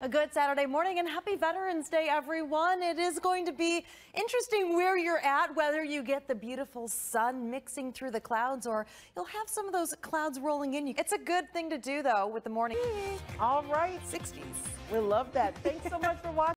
A good Saturday morning and happy Veterans Day, everyone. It is going to be interesting where you're at, whether you get the beautiful sun mixing through the clouds or you'll have some of those clouds rolling in. It's a good thing to do, though, with the morning. All right. 60s. We love that. Thanks so much for watching.